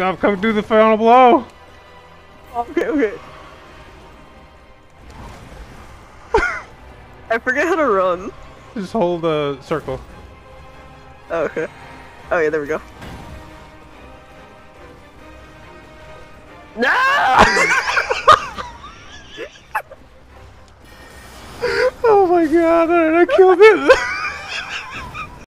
I'm coming through the final blow. Okay, okay. I forget how to run. Just hold the circle. Oh, okay. Oh yeah, there we go. No! Oh my god, I killed it.